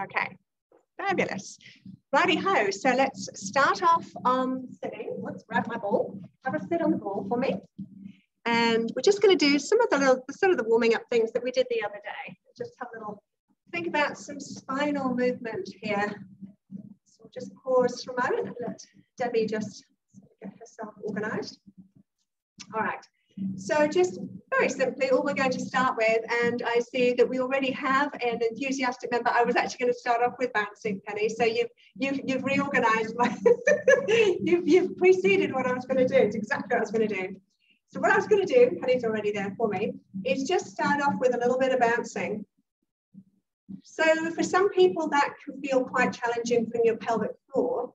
Okay, fabulous. Righty ho, so let's start off um, sitting. Let's grab my ball. Have a sit on the ball for me. And we're just going to do some of the little, sort of the warming up things that we did the other day. Just have a little think about some spinal movement here. So we'll just pause for a moment and let Debbie just get herself organized. All right. So just very simply, all we're going to start with, and I see that we already have an enthusiastic member. I was actually going to start off with bouncing, Penny. So you've you've you've reorganized my you've you've preceded what I was going to do. It's exactly what I was going to do. So what I was going to do, Penny's already there for me, is just start off with a little bit of bouncing. So for some people that can feel quite challenging from your pelvic floor.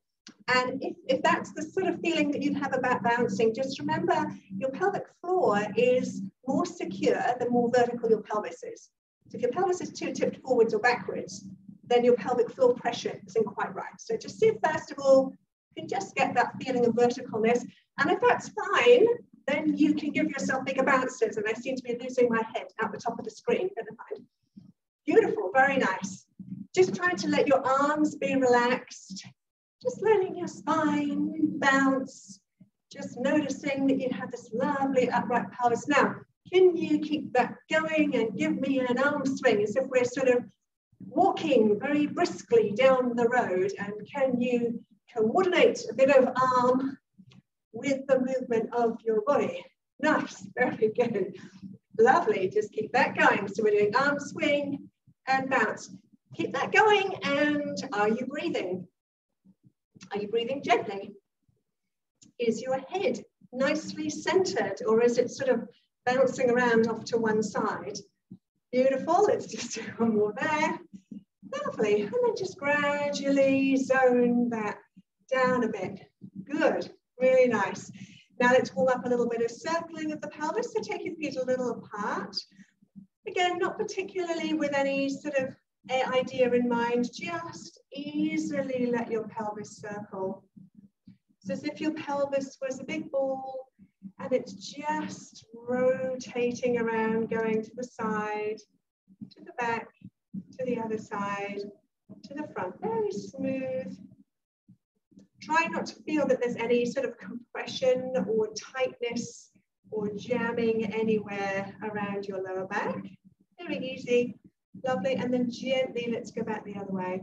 And if, if that's the sort of feeling that you have about bouncing, just remember your pelvic floor is more secure the more vertical your pelvis is. So if your pelvis is too tipped forwards or backwards, then your pelvic floor pressure isn't quite right. So just see if first of all, you can just get that feeling of verticalness. And if that's fine, then you can give yourself bigger bounces. And I seem to be losing my head at the top of the screen. Beautiful, very nice. Just trying to let your arms be relaxed, just letting your spine bounce, just noticing that you have this lovely upright pelvis. Now, can you keep that going and give me an arm swing as if we're sort of walking very briskly down the road? And can you coordinate a bit of arm with the movement of your body? Nice, very good. Lovely, just keep that going. So we're doing arm swing and bounce. Keep that going and are you breathing? Are you breathing gently? Is your head nicely centered or is it sort of bouncing around off to one side? Beautiful, let's just do one more there. Lovely, and then just gradually zone that down a bit. Good, really nice. Now let's warm up a little bit of circling of the pelvis. So take your feet a little apart. Again, not particularly with any sort of idea in mind, just easily let your pelvis circle. So as if your pelvis was a big ball and it's just rotating around, going to the side, to the back, to the other side, to the front, very smooth. Try not to feel that there's any sort of compression or tightness or jamming anywhere around your lower back. Very easy, lovely. And then gently, let's go back the other way.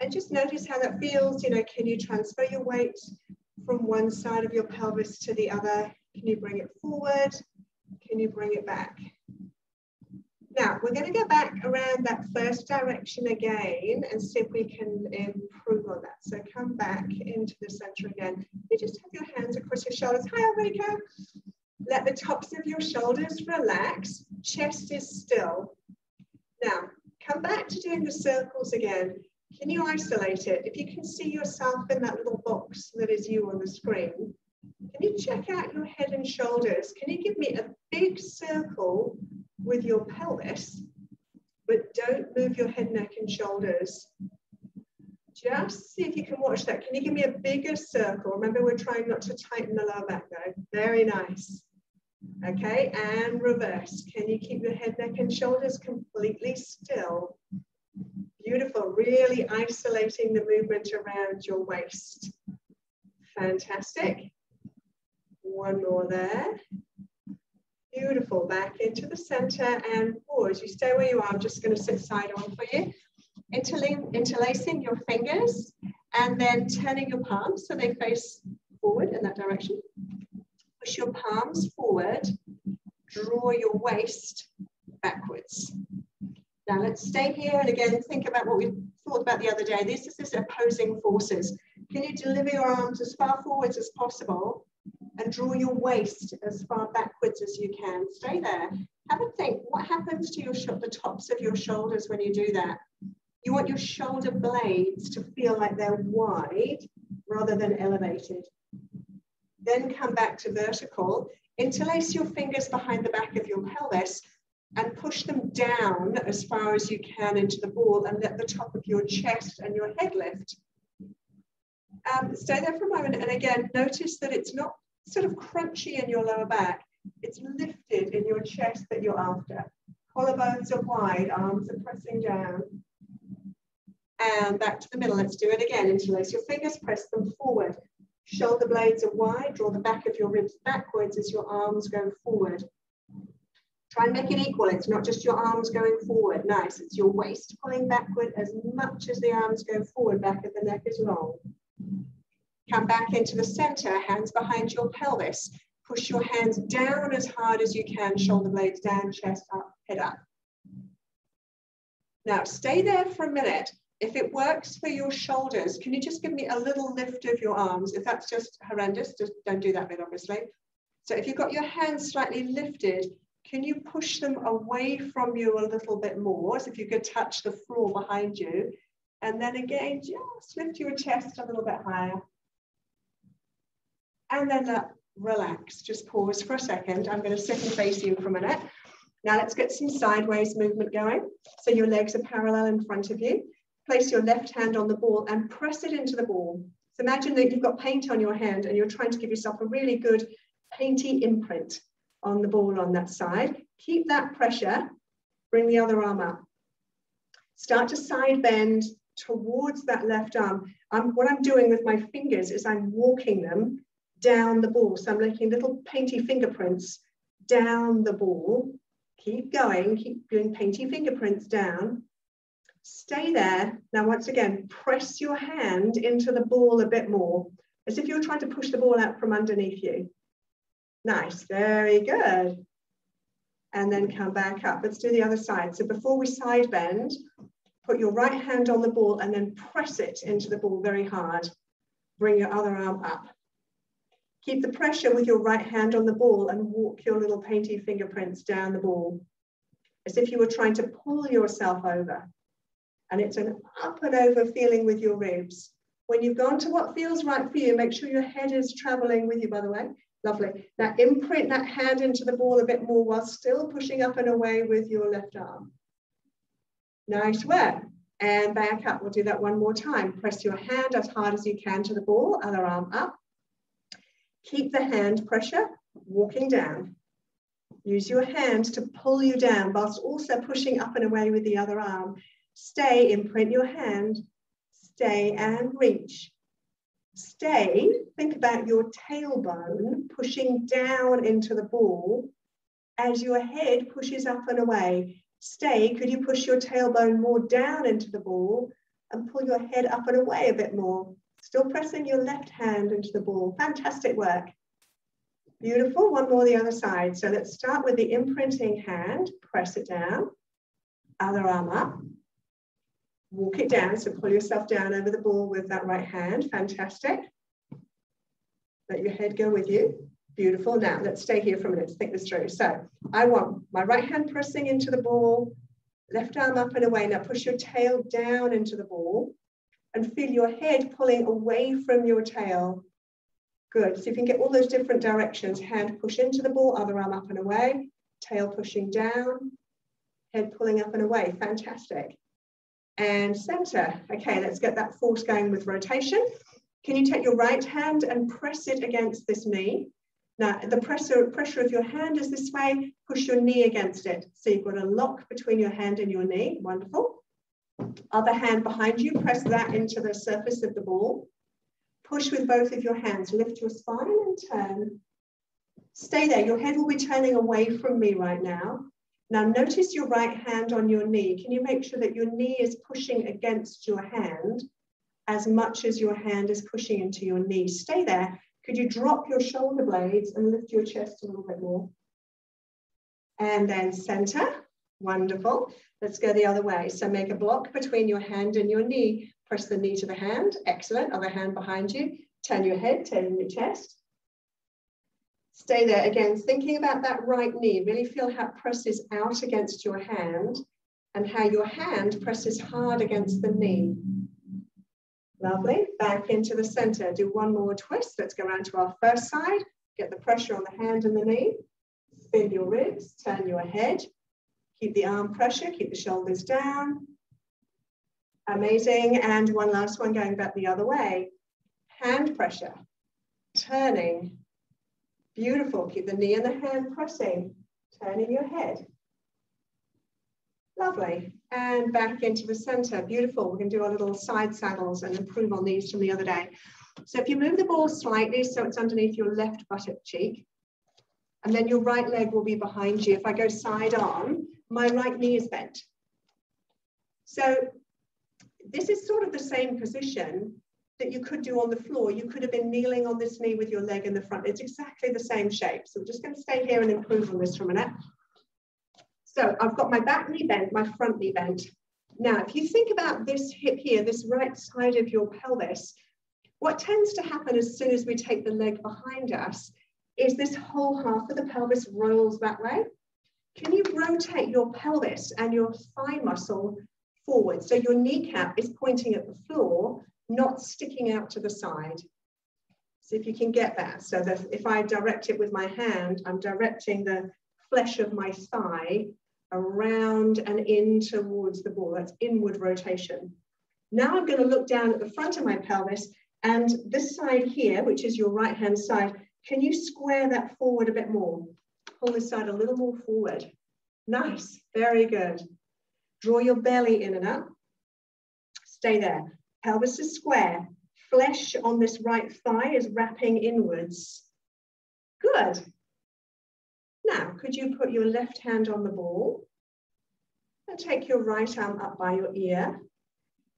And just notice how that feels. You know, can you transfer your weight from one side of your pelvis to the other? Can you bring it forward? Can you bring it back? Now, we're going to go back around that first direction again and see if we can improve on that. So come back into the center again. You just have your hands across your shoulders. Hi, Ulrika. Let the tops of your shoulders relax. Chest is still. Now, come back to doing the circles again. Can you isolate it? If you can see yourself in that little box that is you on the screen, can you check out your head and shoulders? Can you give me a big circle with your pelvis, but don't move your head, neck, and shoulders? Just see if you can watch that. Can you give me a bigger circle? Remember, we're trying not to tighten the lower back though. Very nice. Okay, and reverse. Can you keep your head, neck, and shoulders completely still? Beautiful, really isolating the movement around your waist. Fantastic. One more there. Beautiful, back into the center and pause. You stay where you are, I'm just gonna sit side on for you. interlacing your fingers and then turning your palms so they face forward in that direction. Push your palms forward, draw your waist backwards. Now let's stay here and again think about what we thought about the other day. This is this opposing forces. Can you deliver your arms as far forwards as possible and draw your waist as far backwards as you can? Stay there. Have a think. What happens to your the tops of your shoulders when you do that? You want your shoulder blades to feel like they're wide rather than elevated then come back to vertical, interlace your fingers behind the back of your pelvis and push them down as far as you can into the ball and let the top of your chest and your head lift. Um, stay there for a moment and again, notice that it's not sort of crunchy in your lower back. It's lifted in your chest that you're after. Collarbones are wide, arms are pressing down. and back to the middle. Let's do it again. Interlace your fingers, press them forward. Shoulder blades are wide, draw the back of your ribs backwards as your arms go forward. Try and make it equal. It's not just your arms going forward. Nice. It's your waist pulling backward as much as the arms go forward. Back of the neck is long. Come back into the center, hands behind your pelvis. Push your hands down as hard as you can, shoulder blades down, chest up, head up. Now stay there for a minute. If it works for your shoulders, can you just give me a little lift of your arms? If that's just horrendous, just don't do that bit, obviously. So if you've got your hands slightly lifted, can you push them away from you a little bit more? As if you could touch the floor behind you. And then again, just lift your chest a little bit higher. And then uh, relax, just pause for a second. I'm gonna sit and face you for a minute. Now let's get some sideways movement going. So your legs are parallel in front of you. Place your left hand on the ball and press it into the ball. So imagine that you've got paint on your hand and you're trying to give yourself a really good painty imprint on the ball on that side. Keep that pressure, bring the other arm up. Start to side bend towards that left arm. Um, what I'm doing with my fingers is I'm walking them down the ball. So I'm making little painty fingerprints down the ball. Keep going, keep doing painty fingerprints down. Stay there. Now, once again, press your hand into the ball a bit more, as if you're trying to push the ball out from underneath you. Nice, very good. And then come back up. Let's do the other side. So before we side bend, put your right hand on the ball and then press it into the ball very hard. Bring your other arm up. Keep the pressure with your right hand on the ball and walk your little painty fingerprints down the ball as if you were trying to pull yourself over. And it's an up and over feeling with your ribs. When you've gone to what feels right for you, make sure your head is traveling with you, by the way. Lovely. Now imprint that hand into the ball a bit more while still pushing up and away with your left arm. Nice work. And back up. We'll do that one more time. Press your hand as hard as you can to the ball, other arm up. Keep the hand pressure, walking down. Use your hand to pull you down whilst also pushing up and away with the other arm. Stay, imprint your hand, stay and reach. Stay, think about your tailbone pushing down into the ball as your head pushes up and away. Stay, could you push your tailbone more down into the ball and pull your head up and away a bit more? Still pressing your left hand into the ball. Fantastic work. Beautiful, one more the other side. So let's start with the imprinting hand, press it down, other arm up, walk it down. So pull yourself down over the ball with that right hand. Fantastic. Let your head go with you. Beautiful. Now let's stay here for a minute to think this through. So I want my right hand pressing into the ball, left arm up and away. Now push your tail down into the ball and feel your head pulling away from your tail. Good. So if you can get all those different directions, hand push into the ball, other arm up and away, tail pushing down, head pulling up and away. Fantastic and center. Okay, let's get that force going with rotation. Can you take your right hand and press it against this knee? Now, the pressure, pressure of your hand is this way, push your knee against it. So you've got a lock between your hand and your knee, wonderful. Other hand behind you, press that into the surface of the ball. Push with both of your hands, lift your spine and turn. Stay there, your head will be turning away from me right now. Now notice your right hand on your knee. Can you make sure that your knee is pushing against your hand as much as your hand is pushing into your knee? Stay there. Could you drop your shoulder blades and lift your chest a little bit more? And then center. Wonderful. Let's go the other way. So make a block between your hand and your knee. Press the knee to the hand. Excellent. Other hand behind you. Turn your head, turn your chest. Stay there again, thinking about that right knee. Really feel how it presses out against your hand and how your hand presses hard against the knee. Lovely. Back into the center. Do one more twist. Let's go around to our first side. Get the pressure on the hand and the knee. Spin your ribs. Turn your head. Keep the arm pressure. Keep the shoulders down. Amazing. And one last one going back the other way. Hand pressure. Turning Beautiful. Keep the knee and the hand pressing, turning your head. Lovely. And back into the center. Beautiful. We're going to do our little side saddles and improve on these from the other day. So if you move the ball slightly so it's underneath your left buttock cheek, and then your right leg will be behind you. If I go side on, my right knee is bent. So this is sort of the same position that you could do on the floor. You could have been kneeling on this knee with your leg in the front. It's exactly the same shape. So we're just going to stay here and improve on this for a minute. So I've got my back knee bent, my front knee bent. Now, if you think about this hip here, this right side of your pelvis, what tends to happen as soon as we take the leg behind us is this whole half of the pelvis rolls that way. Can you rotate your pelvis and your thigh muscle forward? So your kneecap is pointing at the floor, not sticking out to the side. So if you can get that, so if I direct it with my hand, I'm directing the flesh of my thigh around and in towards the ball. That's inward rotation. Now I'm going to look down at the front of my pelvis and this side here, which is your right hand side, can you square that forward a bit more? Pull this side a little more forward. Nice, very good. Draw your belly in and up. Stay there. Pelvis is square. Flesh on this right thigh is wrapping inwards. Good. Now, could you put your left hand on the ball and take your right arm up by your ear?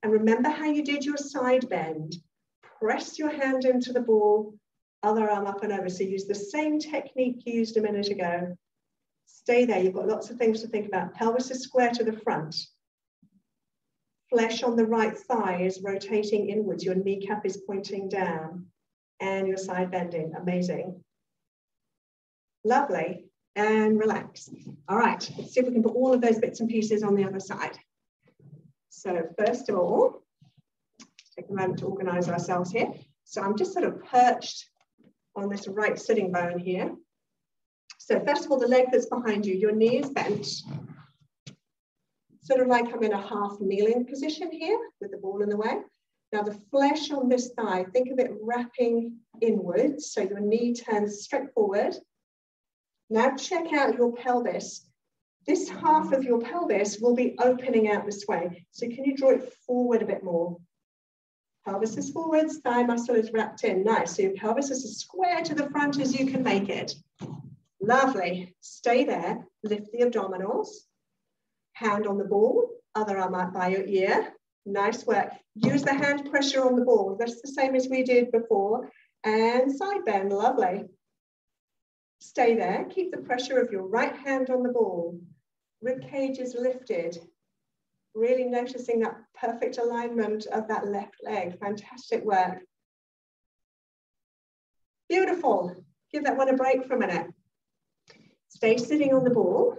And remember how you did your side bend. Press your hand into the ball, other arm up and over. So use the same technique you used a minute ago. Stay there. You've got lots of things to think about. Pelvis is square to the front. Flesh on the right thigh is rotating inwards. Your kneecap is pointing down and your side bending. Amazing. Lovely and relax. All right, let's see if we can put all of those bits and pieces on the other side. So first of all, take a moment to organize ourselves here. So I'm just sort of perched on this right sitting bone here. So first of all, the leg that's behind you, your knee is bent. Sort of like I'm in a half kneeling position here with the ball in the way. Now the flesh on this thigh, think of it wrapping inwards. So your knee turns straight forward now check out your pelvis. This half of your pelvis will be opening out this way. So can you draw it forward a bit more? Pelvis is forwards, thigh muscle is wrapped in. Nice. So your pelvis is as square to the front as you can make it. Lovely. Stay there. Lift the abdominals. Hand on the ball, other arm out by your ear. Nice work. Use the hand pressure on the ball. That's the same as we did before. And side bend. Lovely. Stay there. Keep the pressure of your right hand on the ball. Rib cage is lifted. Really noticing that perfect alignment of that left leg. Fantastic work. Beautiful. Give that one a break for a minute. Stay sitting on the ball.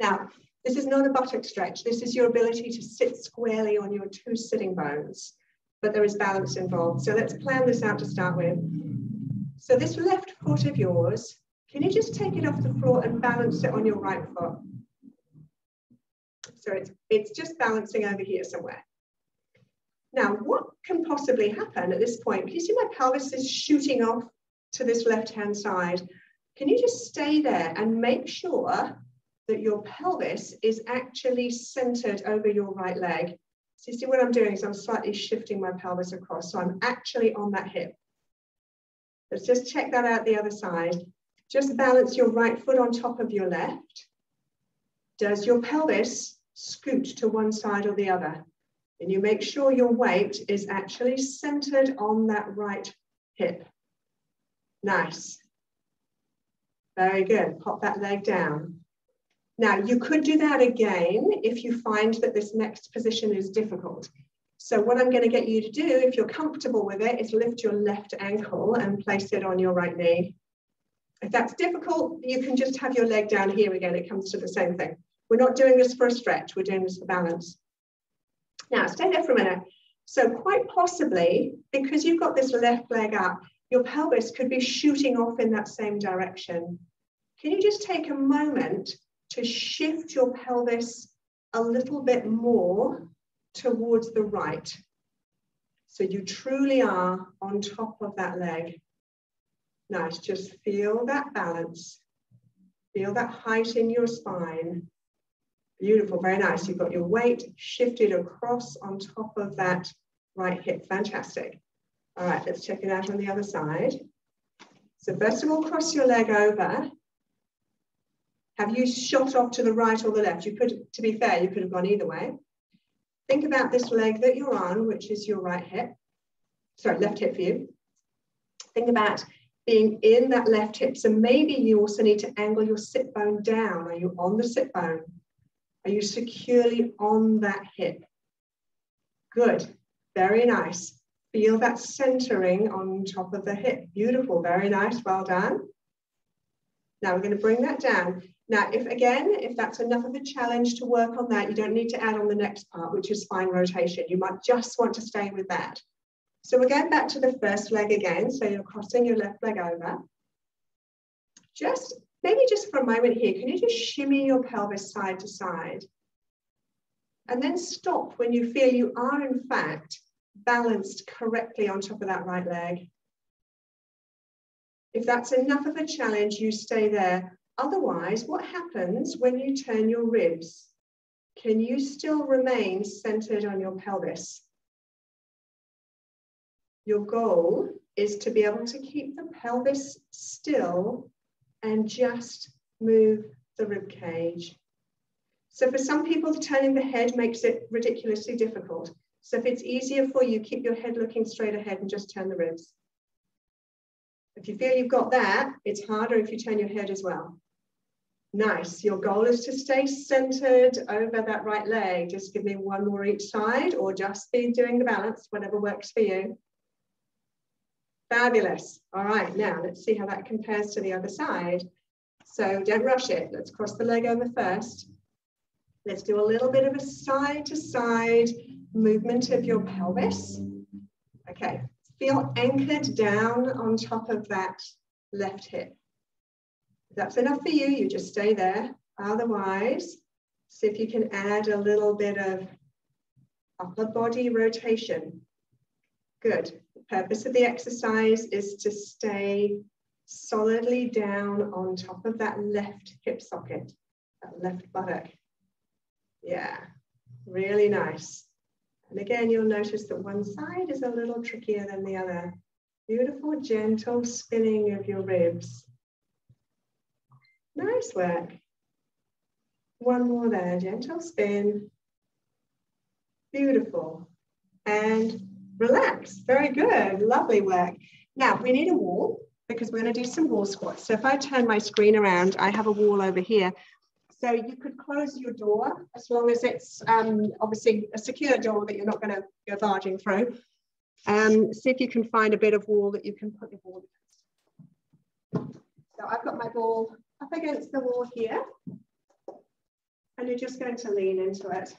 Now, this is not a buttock stretch. This is your ability to sit squarely on your two sitting bones, but there is balance involved. So let's plan this out to start with. So this left foot of yours can you just take it off the floor and balance it on your right foot? So it's, it's just balancing over here somewhere. Now, what can possibly happen at this point? Can you see my pelvis is shooting off to this left-hand side? Can you just stay there and make sure that your pelvis is actually centered over your right leg? So you see what I'm doing is I'm slightly shifting my pelvis across. So I'm actually on that hip. Let's just check that out the other side. Just balance your right foot on top of your left. Does your pelvis scoot to one side or the other? And you make sure your weight is actually centered on that right hip. Nice. Very good. Pop that leg down. Now, you could do that again if you find that this next position is difficult. So what I'm going to get you to do, if you're comfortable with it, is lift your left ankle and place it on your right knee. If that's difficult, you can just have your leg down here again. It comes to the same thing. We're not doing this for a stretch. We're doing this for balance. Now, stay there for a minute. So quite possibly, because you've got this left leg up, your pelvis could be shooting off in that same direction. Can you just take a moment to shift your pelvis a little bit more towards the right? So you truly are on top of that leg. Nice, just feel that balance. Feel that height in your spine. Beautiful, very nice. You've got your weight shifted across on top of that right hip. Fantastic. All right, let's check it out on the other side. So first of all, cross your leg over. Have you shot off to the right or the left? You could, to be fair, you could have gone either way. Think about this leg that you're on, which is your right hip. Sorry, left hip for you. Think about being in that left hip. So maybe you also need to angle your sit bone down. Are you on the sit bone? Are you securely on that hip? Good, very nice. Feel that centering on top of the hip. Beautiful, very nice, well done. Now we're going to bring that down. Now, if again, if that's enough of a challenge to work on that, you don't need to add on the next part, which is spine rotation. You might just want to stay with that. So we're going back to the first leg again. So you're crossing your left leg over. Just maybe just for a moment here, can you just shimmy your pelvis side to side? And then stop when you feel you are in fact balanced correctly on top of that right leg. If that's enough of a challenge, you stay there. Otherwise, what happens when you turn your ribs? Can you still remain centered on your pelvis? Your goal is to be able to keep the pelvis still and just move the rib cage. So for some people, turning the head makes it ridiculously difficult. So if it's easier for you, keep your head looking straight ahead and just turn the ribs. If you feel you've got that, it's harder if you turn your head as well. Nice. Your goal is to stay centered over that right leg. Just give me one more each side or just be doing the balance, whatever works for you. Fabulous. All right, now let's see how that compares to the other side. So don't rush it. Let's cross the leg over first. Let's do a little bit of a side to side movement of your pelvis. Okay, feel anchored down on top of that left hip. If that's enough for you, you just stay there. Otherwise, see if you can add a little bit of upper body rotation. Good. The purpose of the exercise is to stay solidly down on top of that left hip socket, that left buttock. Yeah, really nice. And again, you'll notice that one side is a little trickier than the other. Beautiful, gentle spinning of your ribs. Nice work. One more there, gentle spin. Beautiful. And relax. Very good. Lovely work. Now, we need a wall because we're going to do some wall squats. So if I turn my screen around, I have a wall over here. So you could close your door as long as it's um, obviously a secure door that you're not going to go barging through. Um, see if you can find a bit of wall that you can put your ball against. So I've got my ball up against the wall here, and you're just going to lean into it.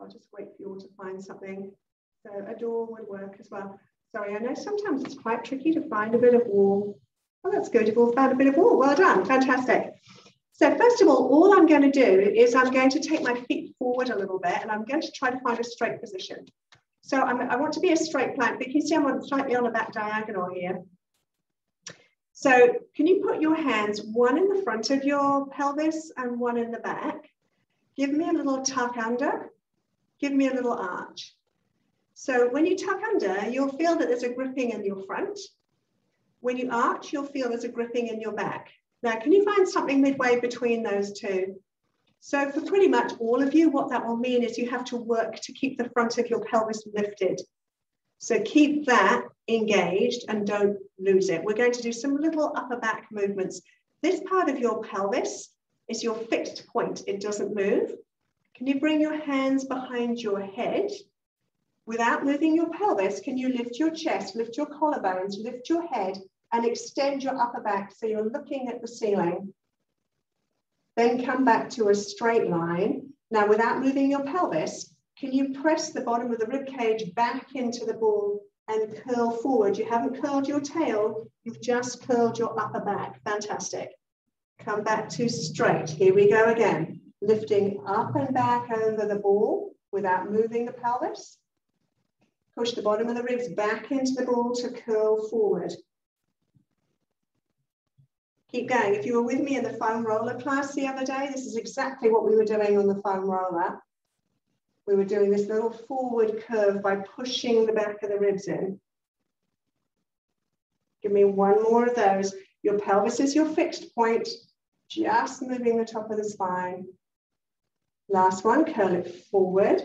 I'll just wait for you all to find something. So a door would work as well. Sorry, I know sometimes it's quite tricky to find a bit of wall. Oh, that's good. You've all found a bit of wall. Well done. Fantastic. So first of all, all I'm going to do is I'm going to take my feet forward a little bit and I'm going to try to find a straight position. So I'm, i want to be a straight plank, but you can see I'm on, slightly on a back diagonal here. So can you put your hands one in the front of your pelvis and one in the back? Give me a little tuck under. Give me a little arch. So when you tuck under, you'll feel that there's a gripping in your front. When you arch, you'll feel there's a gripping in your back. Now, can you find something midway between those two? So for pretty much all of you, what that will mean is you have to work to keep the front of your pelvis lifted. So keep that engaged and don't lose it. We're going to do some little upper back movements. This part of your pelvis is your fixed point. It doesn't move. Can you bring your hands behind your head? Without moving your pelvis, can you lift your chest, lift your collarbones, lift your head, and extend your upper back so you're looking at the ceiling? Then come back to a straight line. Now, without moving your pelvis, can you press the bottom of the rib cage back into the ball and curl forward? You haven't curled your tail, you've just curled your upper back. Fantastic. Come back to straight. Here we go again lifting up and back over the ball without moving the pelvis. Push the bottom of the ribs back into the ball to curl forward. Keep going. If you were with me in the foam roller class the other day, this is exactly what we were doing on the foam roller. We were doing this little forward curve by pushing the back of the ribs in. Give me one more of those. Your pelvis is your fixed point, just moving the top of the spine. Last one, curl it forward.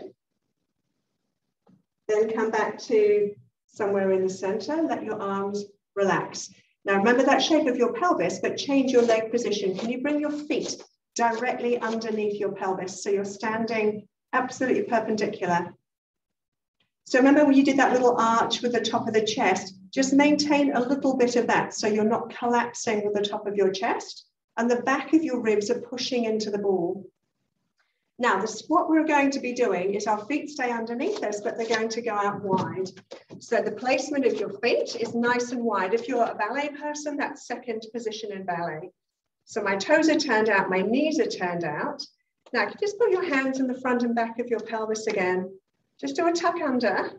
Then come back to somewhere in the center, let your arms relax. Now remember that shape of your pelvis, but change your leg position. Can you bring your feet directly underneath your pelvis so you're standing absolutely perpendicular? So remember when you did that little arch with the top of the chest, just maintain a little bit of that so you're not collapsing with the top of your chest and the back of your ribs are pushing into the ball. Now, this, what we're going to be doing is our feet stay underneath us, but they're going to go out wide. So the placement of your feet is nice and wide. If you're a ballet person, that's second position in ballet. So my toes are turned out, my knees are turned out. Now, you just put your hands in the front and back of your pelvis again. Just do a tuck under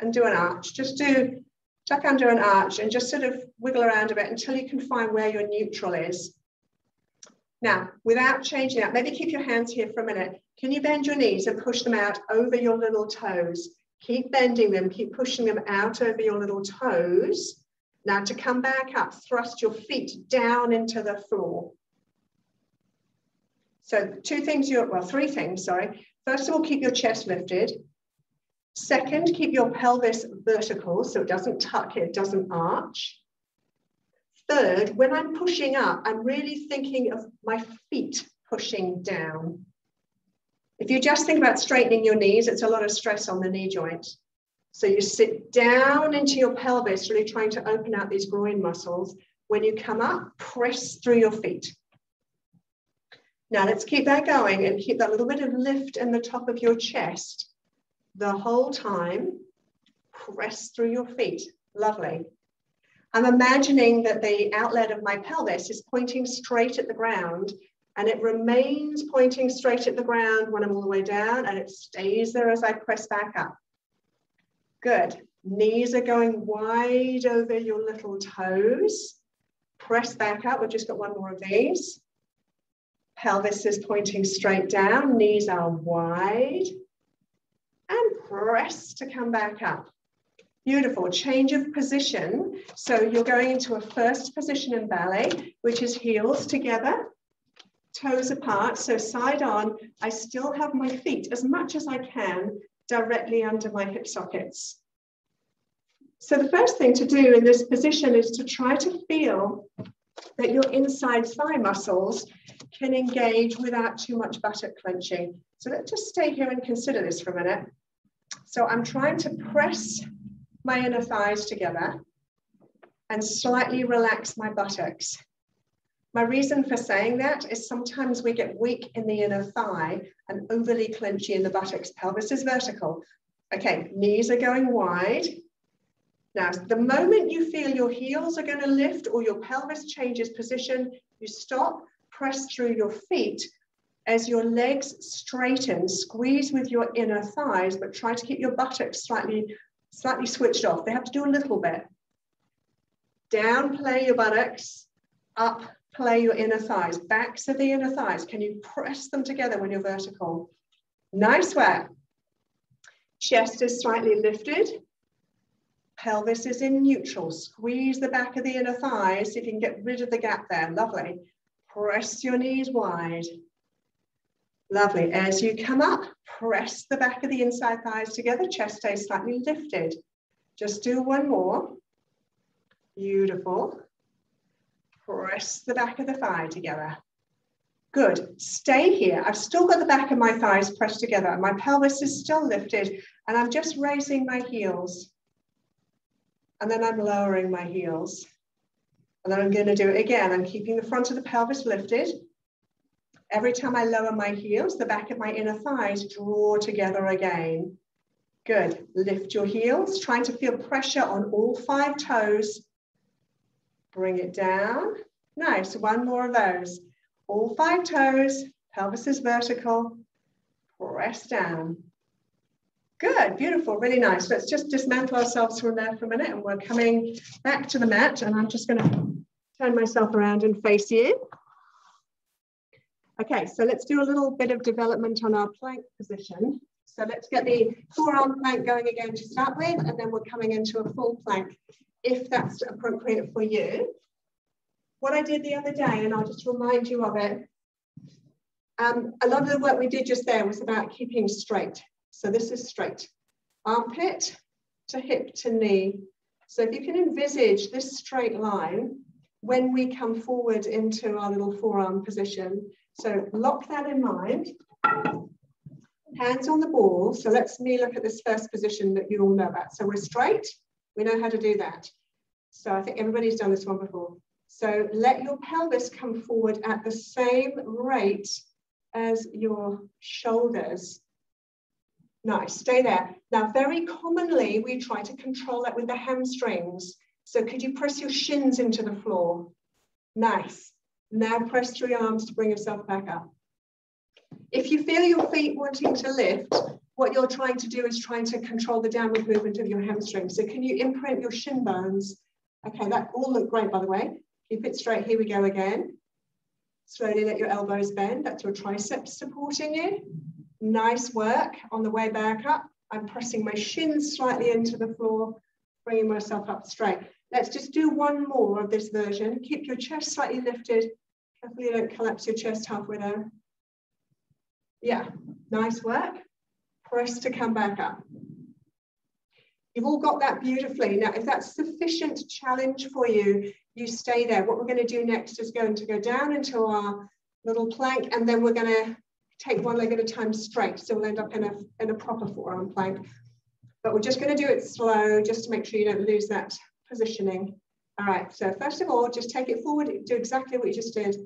and do an arch. Just do tuck under an arch and just sort of wiggle around a bit until you can find where your neutral is. Now, without changing that, maybe keep your hands here for a minute. Can you bend your knees and push them out over your little toes? Keep bending them, keep pushing them out over your little toes. Now to come back up, thrust your feet down into the floor. So two things, you well, three things, sorry. First of all, keep your chest lifted. Second, keep your pelvis vertical so it doesn't tuck, it doesn't arch. Third, when I'm pushing up, I'm really thinking of my feet pushing down. If you just think about straightening your knees, it's a lot of stress on the knee joint. So you sit down into your pelvis, really trying to open out these groin muscles. When you come up, press through your feet. Now let's keep that going and keep that little bit of lift in the top of your chest the whole time. Press through your feet. Lovely. I'm imagining that the outlet of my pelvis is pointing straight at the ground and it remains pointing straight at the ground when I'm all the way down and it stays there as I press back up. Good. Knees are going wide over your little toes. Press back up. We've just got one more of these. Pelvis is pointing straight down. Knees are wide. And press to come back up. Beautiful, change of position. So you're going into a first position in ballet, which is heels together, toes apart. So side on, I still have my feet as much as I can directly under my hip sockets. So the first thing to do in this position is to try to feel that your inside thigh muscles can engage without too much buttock clenching. So let's just stay here and consider this for a minute. So I'm trying to press my inner thighs together and slightly relax my buttocks. My reason for saying that is sometimes we get weak in the inner thigh and overly clenchy in the buttocks. Pelvis is vertical. Okay, knees are going wide. Now, the moment you feel your heels are going to lift or your pelvis changes position, you stop, press through your feet as your legs straighten, squeeze with your inner thighs, but try to keep your buttocks slightly slightly switched off. They have to do a little bit. Down, play your buttocks. Up, play your inner thighs. Backs of the inner thighs. Can you press them together when you're vertical? Nice work. Chest is slightly lifted. Pelvis is in neutral. Squeeze the back of the inner thighs so you can get rid of the gap there. Lovely. Press your knees wide. Lovely. As you come up, press the back of the inside thighs together, chest stays slightly lifted. Just do one more. Beautiful. Press the back of the thigh together. Good. Stay here. I've still got the back of my thighs pressed together. My pelvis is still lifted and I'm just raising my heels. And then I'm lowering my heels. And then I'm going to do it again. I'm keeping the front of the pelvis lifted. Every time I lower my heels, the back of my inner thighs draw together again. Good. Lift your heels, trying to feel pressure on all five toes. Bring it down. Nice. One more of those. All five toes, pelvis is vertical. Press down. Good, beautiful, really nice. Let's just dismantle ourselves from there for a minute and we're coming back to the mat and I'm just gonna turn myself around and face you. Okay, so let's do a little bit of development on our plank position. So let's get the forearm plank going again to start with, and then we're coming into a full plank if that's appropriate for you. What I did the other day, and I'll just remind you of it, um, a lot of the work we did just there was about keeping straight. So this is straight. Armpit to hip to knee. So if you can envisage this straight line when we come forward into our little forearm position. So lock that in mind. Hands on the ball. So let's me look at this first position that you all know about. So we're straight. We know how to do that. So I think everybody's done this one before. So let your pelvis come forward at the same rate as your shoulders. Nice, stay there. Now, very commonly, we try to control that with the hamstrings. So could you press your shins into the floor? Nice. Now press through your arms to bring yourself back up. If you feel your feet wanting to lift, what you're trying to do is trying to control the downward movement of your hamstrings. So can you imprint your shin bones? Okay, that all look great, by the way. Keep it straight. Here we go again. Slowly let your elbows bend. That's your triceps supporting you. Nice work. On the way back up, I'm pressing my shins slightly into the floor, bringing myself up straight. Let's just do one more of this version. Keep your chest slightly lifted. Hopefully you don't collapse your chest halfway down. Yeah, nice work. Press to come back up. You've all got that beautifully. Now, if that's sufficient challenge for you, you stay there. What we're going to do next is going to go down into our little plank, and then we're going to take one leg at a time straight. So we'll end up in a, in a proper forearm plank. But we're just going to do it slow, just to make sure you don't lose that positioning. All right, so first of all, just take it forward, do exactly what you just did.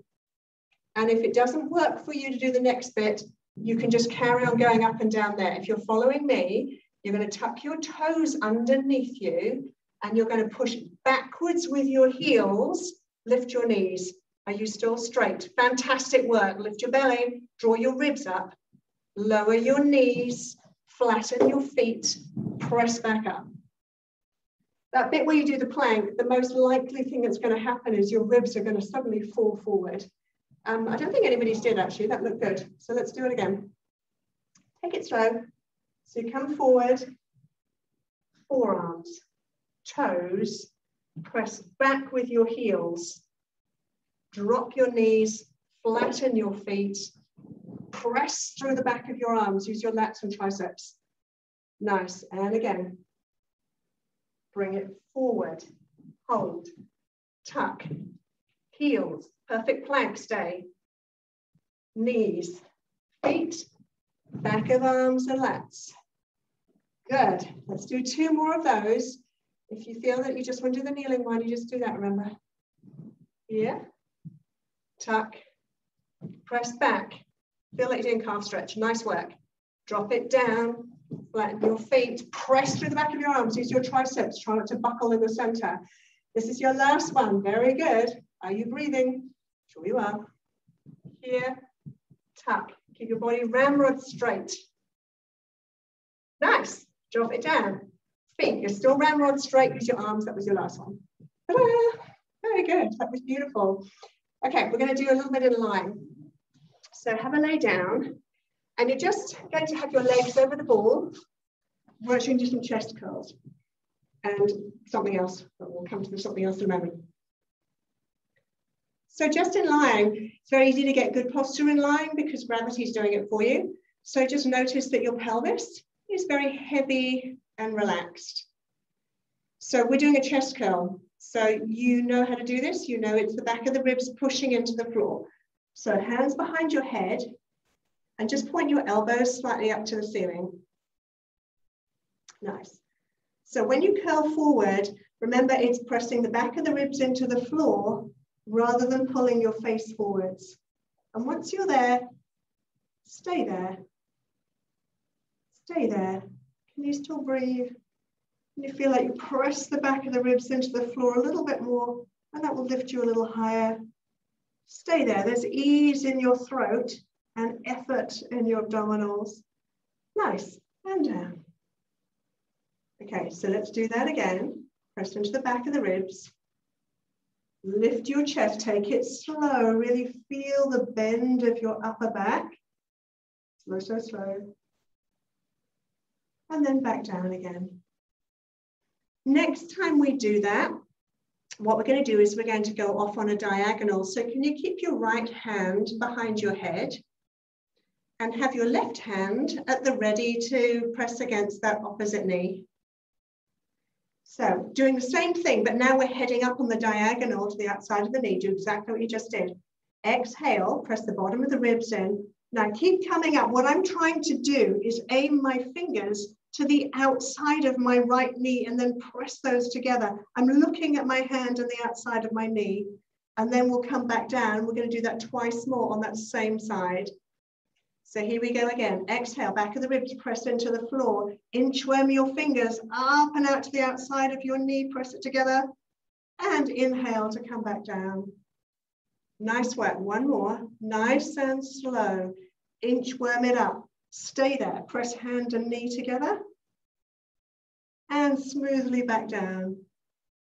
And if it doesn't work for you to do the next bit, you can just carry on going up and down there. If you're following me, you're going to tuck your toes underneath you and you're going to push backwards with your heels, lift your knees. Are you still straight? Fantastic work. Lift your belly, draw your ribs up, lower your knees, flatten your feet, press back up. That bit where you do the plank, the most likely thing that's going to happen is your ribs are going to suddenly fall forward. Um, I don't think anybody's did actually, that looked good. So let's do it again. Take it slow. So you come forward, forearms, toes, press back with your heels, drop your knees, flatten your feet, press through the back of your arms, use your lats and triceps. Nice, and again, bring it forward, hold, tuck, heels, perfect plank stay, knees, feet, back of arms and lats. Good, let's do two more of those. If you feel that you just want to do the kneeling one, you just do that, remember? Yeah. Tuck, press back. Feel like you're doing calf stretch, nice work. Drop it down, flatten your feet, press through the back of your arms, use your triceps, try not to buckle in the center. This is your last one, very good. Are you breathing? Sure you are. Here, tuck, keep your body ramrod straight. Nice, drop it down feet. You're still ramrod straight, use your arms. That was your last one. Very good, that was beautiful. Okay, we're gonna do a little bit in line. So have a lay down and you're just going to have your legs over the ball. We're actually doing some chest curls and something else, but we'll come to something else in a moment. So just in lying, it's very easy to get good posture in lying because gravity is doing it for you. So just notice that your pelvis is very heavy and relaxed. So we're doing a chest curl. So you know how to do this. You know it's the back of the ribs pushing into the floor. So hands behind your head and just point your elbows slightly up to the ceiling. Nice. So when you curl forward, remember it's pressing the back of the ribs into the floor rather than pulling your face forwards. And once you're there, stay there. Stay there. Can you still breathe? You feel like you press the back of the ribs into the floor a little bit more, and that will lift you a little higher. Stay there. There's ease in your throat and effort in your abdominals. Nice, and down. Okay, so let's do that again. Press into the back of the ribs. Lift your chest, take it slow. Really feel the bend of your upper back. Slow, slow, slow. And then back down again. Next time we do that, what we're going to do is we're going to go off on a diagonal. So can you keep your right hand behind your head and have your left hand at the ready to press against that opposite knee. So doing the same thing, but now we're heading up on the diagonal to the outside of the knee. Do exactly what you just did. Exhale, press the bottom of the ribs in. Now keep coming up. What I'm trying to do is aim my fingers to the outside of my right knee and then press those together. I'm looking at my hand on the outside of my knee and then we'll come back down. We're going to do that twice more on that same side. So here we go again. Exhale, back of the ribs press into the floor. Inchworm your fingers up and out to the outside of your knee. Press it together. And inhale to come back down. Nice work. One more. Nice and slow. Inchworm it up. Stay there. Press hand and knee together. And smoothly back down.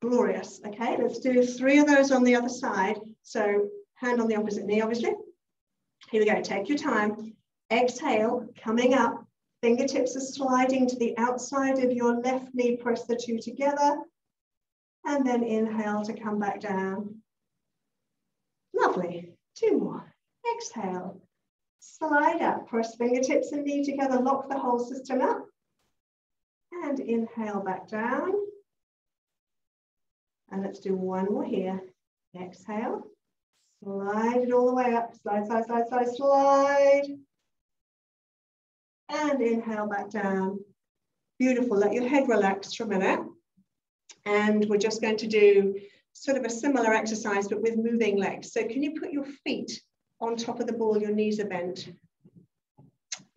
Glorious. Okay, let's do three of those on the other side. So hand on the opposite knee, obviously. Here we go. Take your time. Exhale, coming up. Fingertips are sliding to the outside of your left knee. Press the two together. And then inhale to come back down. Lovely. Two more. Exhale. Slide up. Press fingertips and knee together. Lock the whole system up. And inhale back down. And let's do one more here. Exhale. Slide it all the way up. Slide, slide, slide, slide, slide and inhale back down. Beautiful, let your head relax for a minute. And we're just going to do sort of a similar exercise, but with moving legs. So can you put your feet on top of the ball, your knees are bent.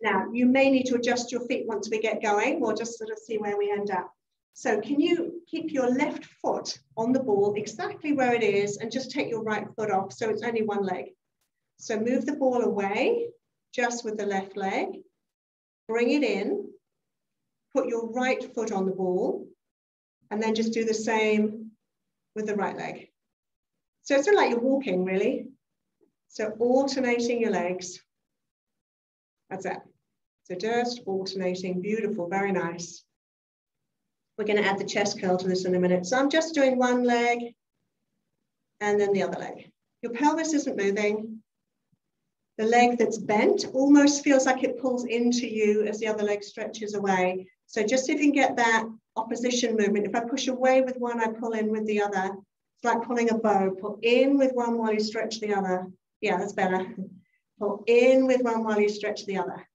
Now, you may need to adjust your feet once we get going. We'll just sort of see where we end up. So can you keep your left foot on the ball exactly where it is and just take your right foot off so it's only one leg. So move the ball away just with the left leg bring it in, put your right foot on the ball, and then just do the same with the right leg. So it's sort of like you're walking, really. So alternating your legs. That's it. So just alternating, beautiful, very nice. We're going to add the chest curl to this in a minute. So I'm just doing one leg and then the other leg. Your pelvis isn't moving. The leg that's bent almost feels like it pulls into you as the other leg stretches away. So just if you can get that opposition movement, if I push away with one, I pull in with the other. It's like pulling a bow. Pull in with one while you stretch the other. Yeah, that's better. Pull in with one while you stretch the other.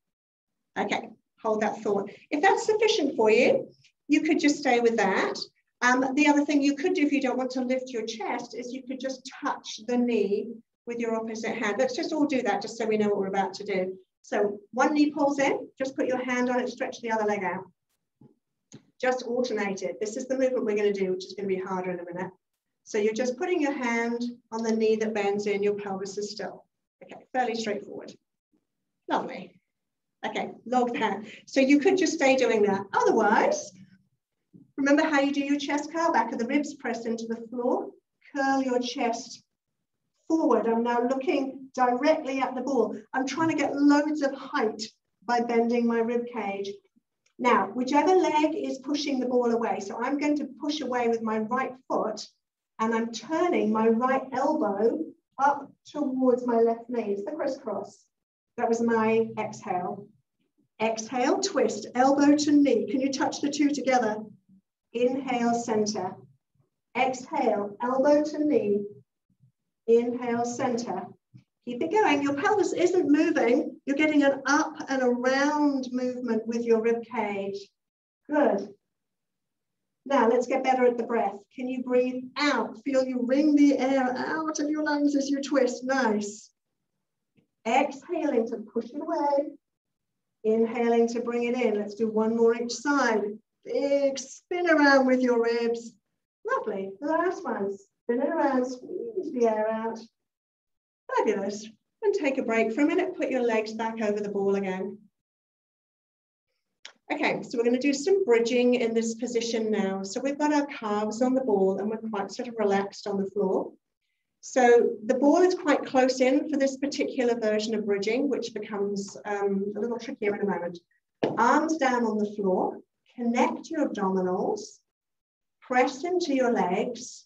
Okay, hold that thought. If that's sufficient for you, you could just stay with that. Um, the other thing you could do if you don't want to lift your chest is you could just touch the knee with your opposite hand. Let's just all do that just so we know what we're about to do. So one knee pulls in, just put your hand on it, stretch the other leg out. Just alternate it. This is the movement we're going to do, which is going to be harder in a minute. So you're just putting your hand on the knee that bends in, your pelvis is still. Okay, fairly straightforward. Lovely. Okay, log that. So you could just stay doing that. Otherwise, remember how you do your chest curl, back of the ribs pressed into the floor. Curl your chest forward. I'm now looking directly at the ball. I'm trying to get loads of height by bending my rib cage. Now, whichever leg is pushing the ball away. So I'm going to push away with my right foot and I'm turning my right elbow up towards my left knee. It's the crisscross. That was my exhale. Exhale, twist, elbow to knee. Can you touch the two together? Inhale, center. Exhale, elbow to knee. Inhale, center. Keep it going. Your pelvis isn't moving. You're getting an up and around movement with your rib cage. Good. Now let's get better at the breath. Can you breathe out? Feel you wring the air out of your lungs as you twist. Nice. Exhaling to push it away. Inhaling to bring it in. Let's do one more each side. Big spin around with your ribs. Lovely. The last one. Spin it around, squeeze the air out. Fabulous. And take a break for a minute. Put your legs back over the ball again. Okay, so we're going to do some bridging in this position now. So we've got our calves on the ball and we're quite sort of relaxed on the floor. So the ball is quite close in for this particular version of bridging, which becomes um, a little trickier in a moment. Arms down on the floor, connect your abdominals, press into your legs,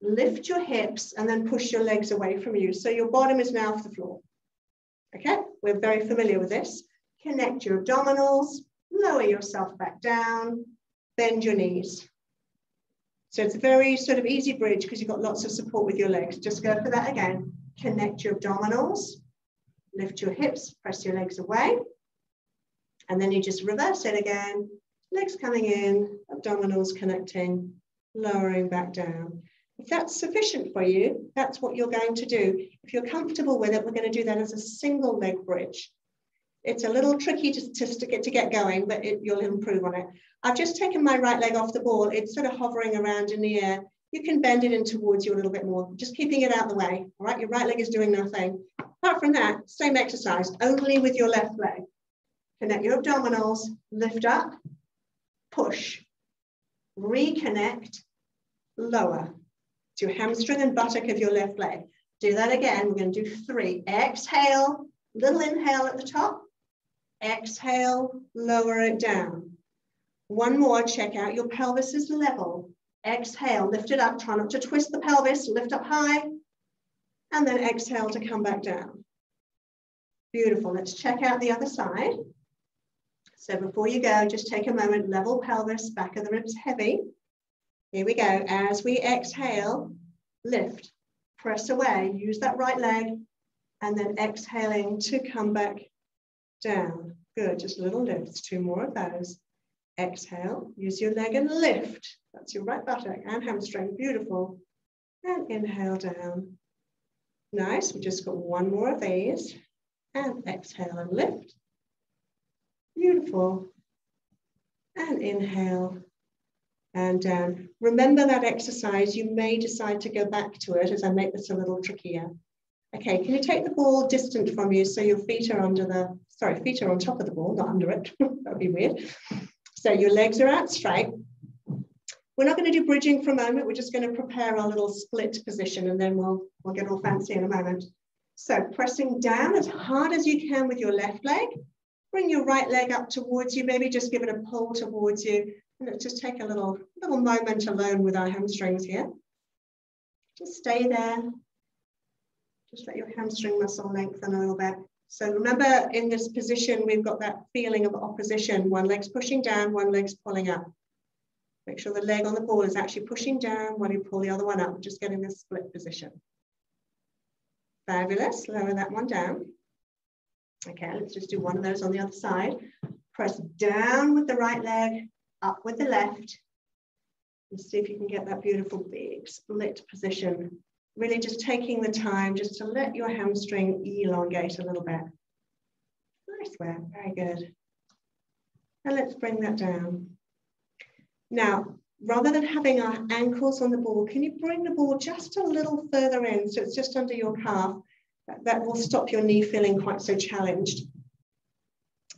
lift your hips, and then push your legs away from you. So your bottom is now off the floor. Okay, we're very familiar with this. Connect your abdominals, lower yourself back down, bend your knees. So it's a very sort of easy bridge because you've got lots of support with your legs. Just go for that again. Connect your abdominals, lift your hips, press your legs away. And then you just reverse it again. Legs coming in, abdominals connecting, lowering back down. If that's sufficient for you, that's what you're going to do. If you're comfortable with it, we're going to do that as a single leg bridge. It's a little tricky to, to, to get, to get going, but it, you'll improve on it. I've just taken my right leg off the ball. It's sort of hovering around in the air. You can bend it in towards you a little bit more, just keeping it out of the way. All right, your right leg is doing nothing. Apart from that, same exercise, only with your left leg. Connect your abdominals, lift up, push, reconnect, lower to your hamstring and buttock of your left leg. Do that again. We're going to do three. Exhale, little inhale at the top. Exhale, lower it down. One more, check out your pelvis is level. Exhale, lift it up. Try not to twist the pelvis, lift up high. And then exhale to come back down. Beautiful. Let's check out the other side. So before you go, just take a moment, level pelvis, back of the ribs heavy. Here we go. As we exhale, lift, press away, use that right leg, and then exhaling to come back down. Good, just a little lifts, two more of those. Exhale, use your leg and lift. That's your right buttock and hamstring, beautiful. And inhale down. Nice, we just got one more of these. And exhale and lift. Beautiful. And inhale and down. Remember that exercise. You may decide to go back to it as I make this a little trickier. Okay, can you take the ball distant from you so your feet are under the, sorry, feet are on top of the ball, not under it. that would be weird. So your legs are out straight. We're not going to do bridging for a moment. We're just going to prepare our little split position and then we'll, we'll get all fancy in a moment. So pressing down as hard as you can with your left leg. Bring your right leg up towards you. Maybe just give it a pull towards you. And let's just take a little, little moment alone with our hamstrings here. Just stay there. Just let your hamstring muscle lengthen a little bit. So remember in this position, we've got that feeling of opposition. One leg's pushing down, one leg's pulling up. Make sure the leg on the ball is actually pushing down while you pull the other one up, just getting this split position. Fabulous, lower that one down. Okay, let's just do one of those on the other side. Press down with the right leg, up with the left. And see if you can get that beautiful big split position really just taking the time just to let your hamstring elongate a little bit. Nice work, very good. And let's bring that down. Now, rather than having our ankles on the ball, can you bring the ball just a little further in so it's just under your calf? That, that will stop your knee feeling quite so challenged.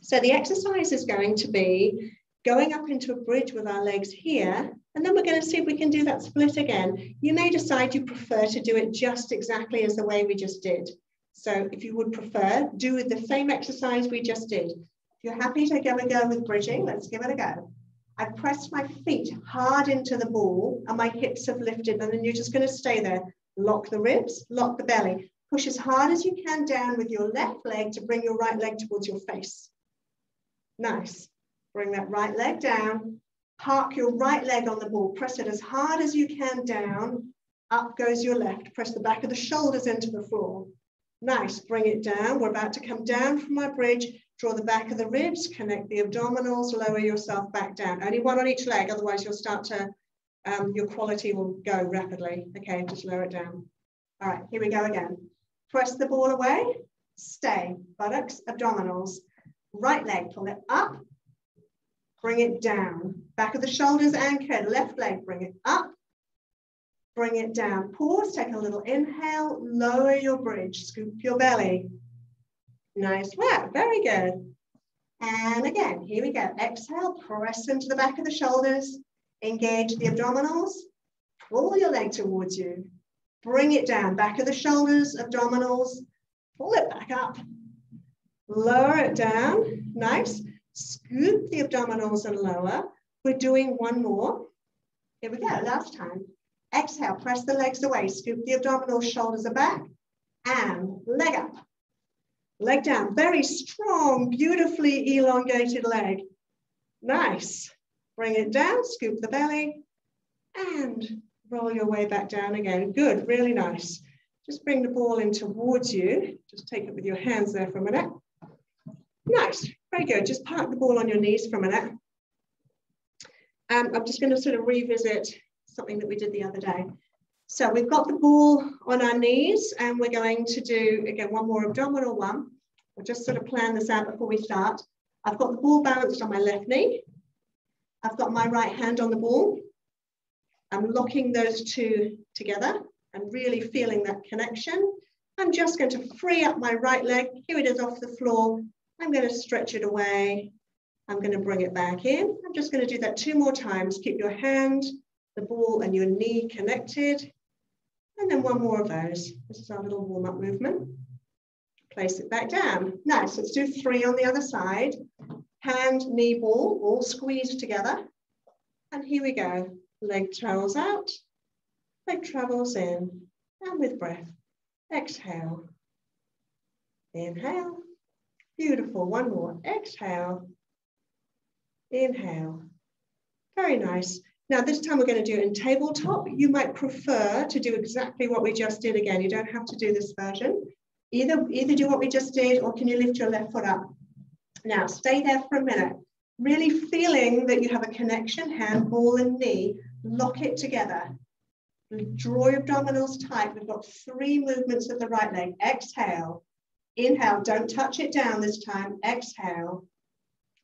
So the exercise is going to be going up into a bridge with our legs here, and then we're going to see if we can do that split again. You may decide you prefer to do it just exactly as the way we just did. So if you would prefer, do the same exercise we just did. If you're happy to give a go with bridging, let's give it a go. I pressed my feet hard into the ball and my hips have lifted and then you're just going to stay there. Lock the ribs, lock the belly. Push as hard as you can down with your left leg to bring your right leg towards your face. Nice. Bring that right leg down. Park your right leg on the ball. Press it as hard as you can down. Up goes your left. Press the back of the shoulders into the floor. Nice. Bring it down. We're about to come down from our bridge. Draw the back of the ribs. Connect the abdominals. Lower yourself back down. Only one on each leg. Otherwise, you'll start to, um, your quality will go rapidly. Okay, just lower it down. All right, here we go again. Press the ball away. Stay. Buttocks, abdominals. Right leg, pull it up bring it down. Back of the shoulders anchored, left leg, bring it up, bring it down. Pause, take a little inhale, lower your bridge, scoop your belly. Nice work, very good. And again, here we go. Exhale, press into the back of the shoulders, engage the abdominals, pull your leg towards you. Bring it down, back of the shoulders, abdominals, pull it back up. Lower it down, nice. Scoop the abdominals and lower. We're doing one more. Here we go, last time. Exhale, press the legs away, scoop the abdominals, shoulders are back, and leg up. Leg down, very strong, beautifully elongated leg. Nice. Bring it down, scoop the belly, and roll your way back down again. Good, really nice. Just bring the ball in towards you. Just take it with your hands there for a minute. Nice, very good. Just park the ball on your knees for a minute. Um, I'm just going to sort of revisit something that we did the other day. So we've got the ball on our knees and we're going to do, again, one more abdominal one. We'll just sort of plan this out before we start. I've got the ball balanced on my left knee. I've got my right hand on the ball. I'm locking those two together and really feeling that connection. I'm just going to free up my right leg. Here it is off the floor. I'm going to stretch it away. I'm going to bring it back in. I'm just going to do that two more times. Keep your hand, the ball and your knee connected. And then one more of those. This is our little warm-up movement. Place it back down. Nice, let's do three on the other side. Hand, knee, ball, all squeezed together. And here we go. Leg travels out, leg travels in, and with breath, exhale. Inhale. Beautiful. One more. Exhale. Inhale. Very nice. Now this time we're going to do it in tabletop. You might prefer to do exactly what we just did again. You don't have to do this version. Either, either do what we just did or can you lift your left foot up? Now stay there for a minute. Really feeling that you have a connection, hand, ball and knee. Lock it together. Draw your abdominals tight. We've got three movements of the right leg. Exhale. Inhale. Don't touch it down this time. Exhale.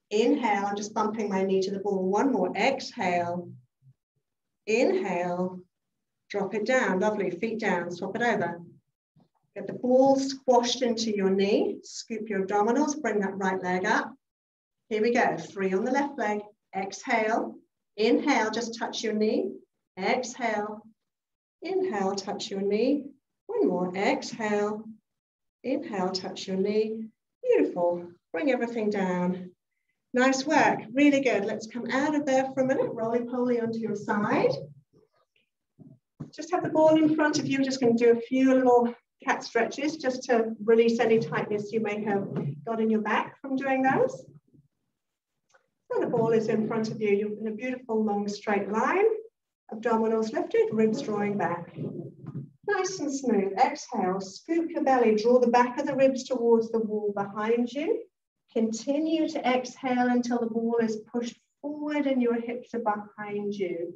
Inhale. I'm just bumping my knee to the ball. One more. Exhale. Inhale. Drop it down. Lovely. Feet down. Swap it over. Get the ball squashed into your knee. Scoop your abdominals. Bring that right leg up. Here we go. Three on the left leg. Exhale. Inhale. Just touch your knee. Exhale. Inhale. Touch your knee. One more. Exhale. Inhale. Touch your knee. Beautiful. Bring everything down. Nice work. Really good. Let's come out of there for a minute. Roly-poly onto your side. Just have the ball in front of you. Just going to do a few little cat stretches just to release any tightness you may have got in your back from doing those. So the ball is in front of you. You're in a beautiful long straight line. Abdominals lifted, ribs drawing back. Nice and smooth. Exhale, scoop your belly, draw the back of the ribs towards the wall behind you. Continue to exhale until the ball is pushed forward and your hips are behind you.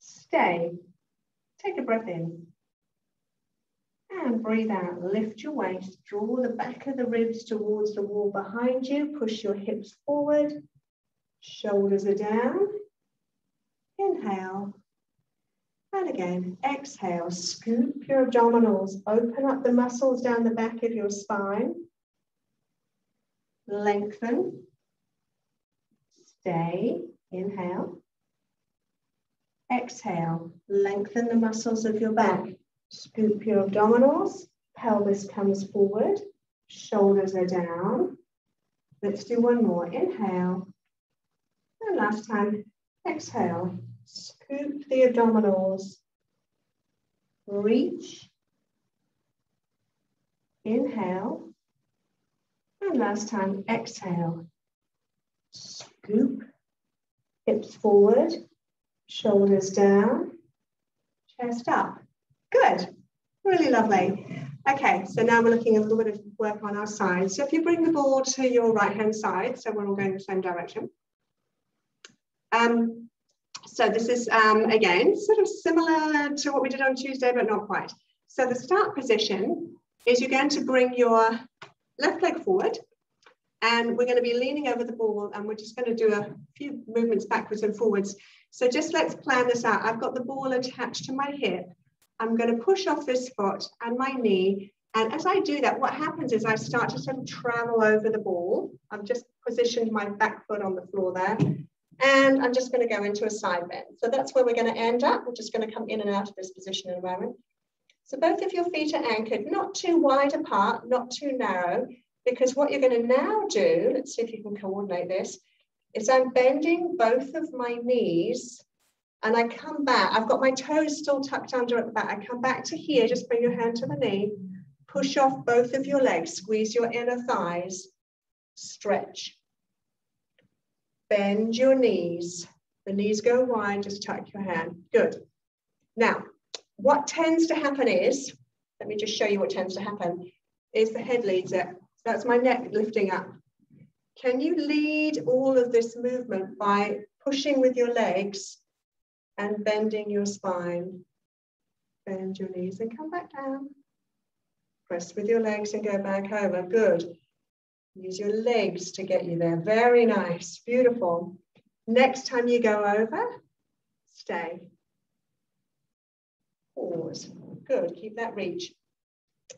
Stay. Take a breath in. And breathe out, lift your waist, draw the back of the ribs towards the wall behind you, push your hips forward, shoulders are down. Inhale. And again, exhale, scoop your abdominals, open up the muscles down the back of your spine. Lengthen. Stay. Inhale. Exhale, lengthen the muscles of your back. Scoop your abdominals, pelvis comes forward, shoulders are down. Let's do one more. Inhale. And last time, exhale. Scoop the abdominals. Reach. Inhale. And last time, exhale. Scoop. Hips forward. Shoulders down. Chest up. Good, really lovely. Okay, so now we're looking a little bit of work on our side. So if you bring the ball to your right-hand side, so we're all going the same direction. Um, so this is, um, again, sort of similar to what we did on Tuesday, but not quite. So the start position is you're going to bring your left leg forward and we're going to be leaning over the ball and we're just going to do a few movements backwards and forwards. So just let's plan this out. I've got the ball attached to my hip I'm going to push off this foot and my knee. And as I do that, what happens is I start to sort of travel over the ball. I've just positioned my back foot on the floor there. And I'm just going to go into a side bend. So that's where we're going to end up. We're just going to come in and out of this position in a moment. So both of your feet are anchored, not too wide apart, not too narrow, because what you're going to now do, let's see if you can coordinate this, is I'm bending both of my knees and I come back. I've got my toes still tucked under at the back. I come back to here, just bring your hand to the knee, push off both of your legs, squeeze your inner thighs, stretch. Bend your knees. The knees go wide, just tuck your hand. Good. Now, what tends to happen is, let me just show you what tends to happen, is the head leads it. That's my neck lifting up. Can you lead all of this movement by pushing with your legs and bending your spine? Bend your knees and come back down. Press with your legs and go back over. Good. Use your legs to get you there. Very nice. Beautiful. Next time you go over, stay. Pause. Good. Keep that reach.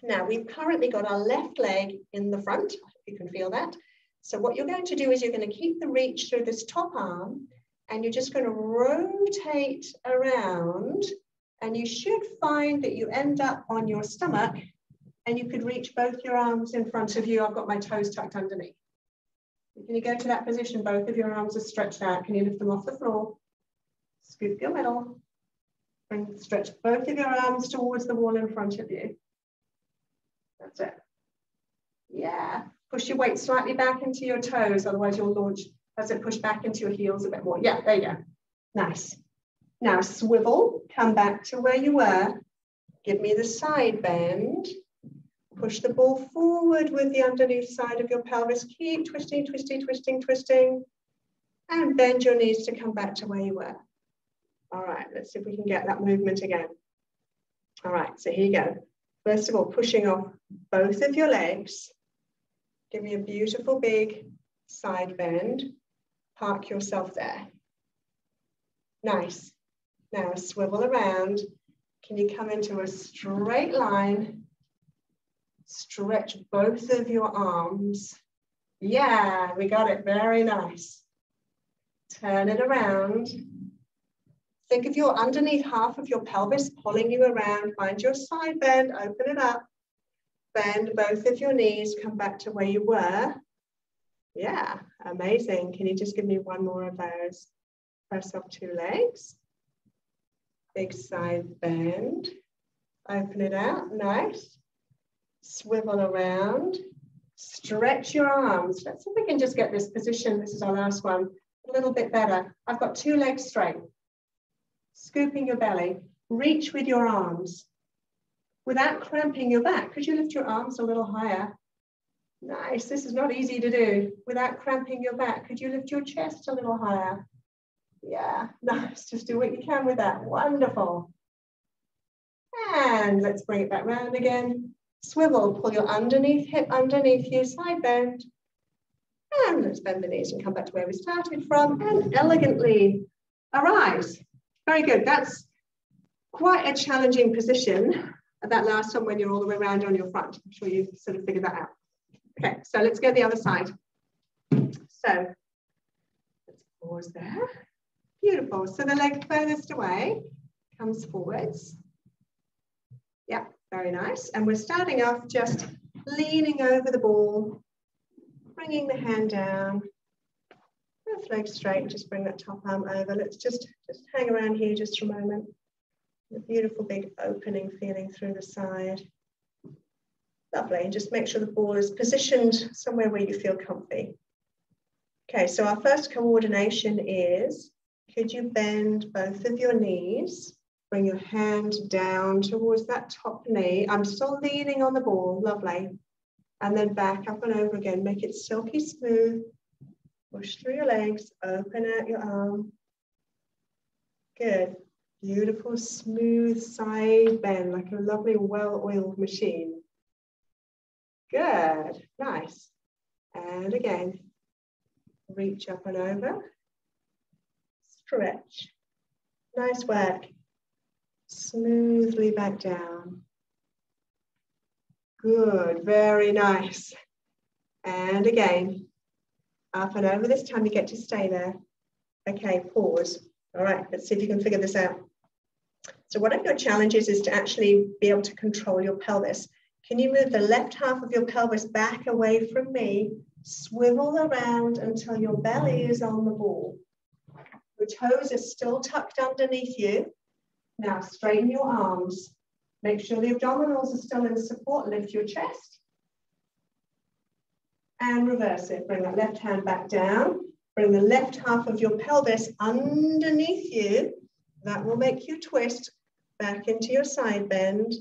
Now, we've currently got our left leg in the front. You can feel that. So what you're going to do is you're going to keep the reach through this top arm and you're just going to rotate around and you should find that you end up on your stomach and you could reach both your arms in front of you. I've got my toes tucked underneath. Can you go to that position? Both of your arms are stretched out. Can you lift them off the floor? Scoop your middle and stretch both of your arms towards the wall in front of you. That's it. Yeah, Push your weight slightly back into your toes, otherwise you'll launch as it push back into your heels a bit more. Yeah, there you go. Nice. Now swivel, come back to where you were. Give me the side bend. Push the ball forward with the underneath side of your pelvis. Keep twisting, twisting, twisting, twisting. And bend your knees to come back to where you were. All right, let's see if we can get that movement again. All right, so here you go. First of all, pushing off both of your legs. Give me a beautiful big side bend. Park yourself there. Nice. Now swivel around. Can you come into a straight line? Stretch both of your arms. Yeah, we got it. Very nice. Turn it around. Think of your underneath half of your pelvis pulling you around. Find your side bend, open it up. Bend both of your knees, come back to where you were. Yeah, amazing. Can you just give me one more of those? Press up two legs. Big side bend. Open it out, nice. Swivel around. Stretch your arms. Let's see if we can just get this position, this is our last one, a little bit better. I've got two legs straight. Scooping your belly. Reach with your arms without cramping your back. Could you lift your arms a little higher? Nice, this is not easy to do. Without cramping your back, could you lift your chest a little higher? Yeah, nice, just do what you can with that, wonderful. And let's bring it back round again. Swivel, pull your underneath hip underneath you, side bend. And let's bend the knees and come back to where we started from and elegantly arise. Very good, that's quite a challenging position that last one when you're all the way around on your front. I'm sure you sort of figured that out. Okay, so let's go the other side. So let's pause there. Beautiful. So the leg furthest away comes forwards. Very nice. And we're starting off just leaning over the ball, bringing the hand down, left leg straight, just bring that top arm over. Let's just, just hang around here just for a moment. A beautiful big opening feeling through the side. Lovely, and just make sure the ball is positioned somewhere where you feel comfy. Okay, so our first coordination is, could you bend both of your knees? Bring your hand down towards that top knee. I'm still leaning on the ball, lovely. And then back up and over again. Make it silky smooth. Push through your legs, open out your arm. Good. Beautiful, smooth side bend, like a lovely, well-oiled machine. Good, nice. And again, reach up and over. Stretch. Nice work. Smoothly back down. Good, very nice. And again, up and over. This time you get to stay there. Okay, pause. All right, let's see if you can figure this out. So one of your challenges is to actually be able to control your pelvis. Can you move the left half of your pelvis back away from me, swivel around until your belly is on the ball. Your toes are still tucked underneath you. Now straighten your arms. Make sure the abdominals are still in support. Lift your chest. And reverse it. Bring that left hand back down. Bring the left half of your pelvis underneath you. That will make you twist back into your side bend.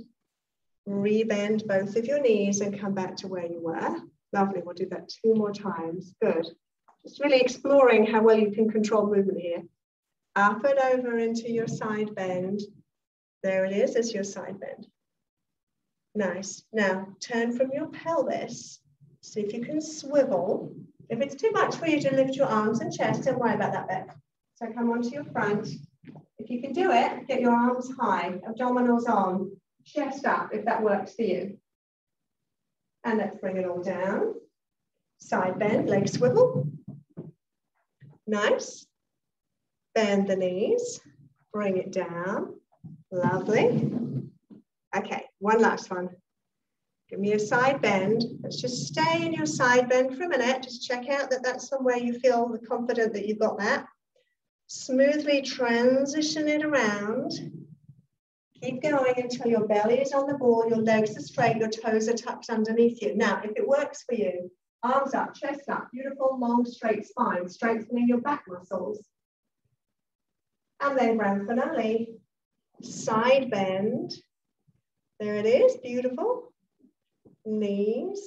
Rebend both of your knees and come back to where you were. Lovely, we'll do that two more times. Good. Just really exploring how well you can control movement here. Up and over into your side bend. There it is, it's your side bend. Nice. Now turn from your pelvis. See if you can swivel. If it's too much for you to lift your arms and chest, don't worry about that bit. So come onto your front. If you can do it, get your arms high, abdominals on, chest up if that works for you. And let's bring it all down. Side bend, leg swivel. Nice. Bend the knees, bring it down. Lovely. Okay, one last one. Give me a side bend. Let's just stay in your side bend for a minute. Just check out that that's somewhere you feel confident that you've got that. Smoothly transition it around. Keep going until your belly is on the ball, your legs are straight, your toes are tucked underneath you. Now, if it works for you, arms up, chest up, beautiful long straight spine, strengthening your back muscles. And then grand finale, side bend. There it is, beautiful. Knees.